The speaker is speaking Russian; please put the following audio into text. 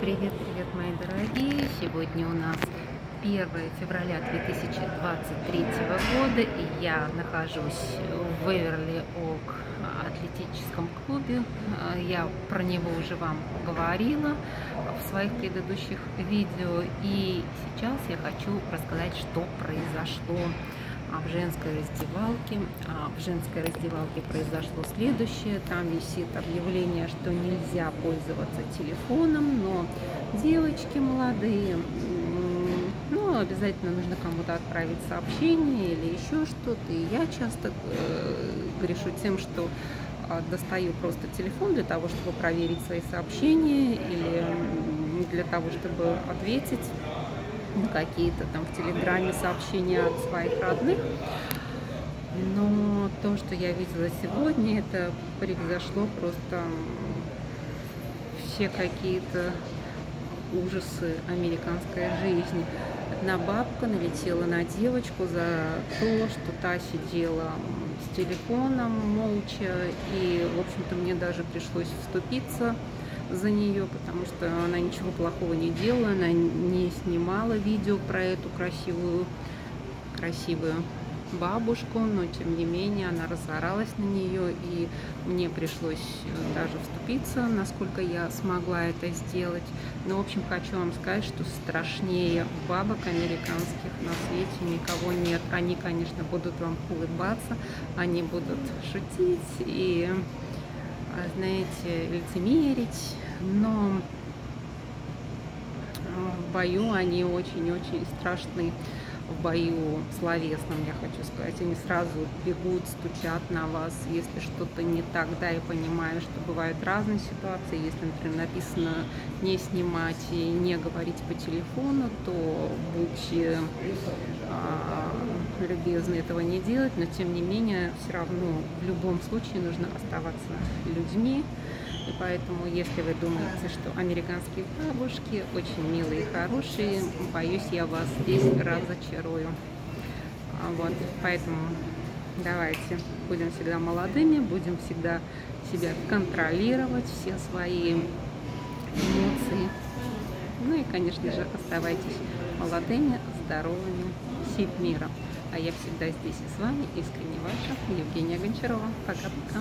Привет, привет, мои дорогие! Сегодня у нас 1 февраля 2023 года, и я нахожусь в Эверли Ок атлетическом клубе. Я про него уже вам говорила в своих предыдущих видео, и сейчас я хочу рассказать, что произошло а в женской раздевалке. А в женской раздевалке произошло следующее. Там висит объявление, что нельзя пользоваться телефоном, но девочки молодые, ну, обязательно нужно кому-то отправить сообщение или еще что-то. И я часто э, грешу тем, что а, достаю просто телефон для того, чтобы проверить свои сообщения или для того, чтобы ответить какие-то там в Телеграме сообщения от своих родных. Но то, что я видела сегодня, это превзошло просто все какие-то ужасы американской жизни. Одна бабка налетела на девочку за то, что та сидела с телефоном молча, и, в общем-то, мне даже пришлось вступиться за нее, потому что она ничего плохого не делала, она не снимала видео про эту красивую, красивую бабушку, но тем не менее она разоралась на нее, и мне пришлось э, даже вступиться, насколько я смогла это сделать. Но, в общем, хочу вам сказать, что страшнее бабок американских на свете никого нет. Они, конечно, будут вам улыбаться, они будут шутить и знаете, лицемерить, но в бою они очень-очень страшны. В бою словесном, я хочу сказать, они сразу бегут, стучат на вас, если что-то не так, да, я понимаю, что бывают разные ситуации, если, например, написано не снимать и не говорить по телефону, то будьте а, любезны этого не делать, но тем не менее все равно в любом случае нужно оставаться людьми. И поэтому, если вы думаете, что американские бабушки очень милые и хорошие, боюсь, я вас здесь разочарую. А вот, поэтому давайте будем всегда молодыми, будем всегда себя контролировать, все свои эмоции. Ну и, конечно же, оставайтесь молодыми, здоровыми, всем мира. А я всегда здесь и с вами, искренне ваша Евгения Гончарова. Пока-пока.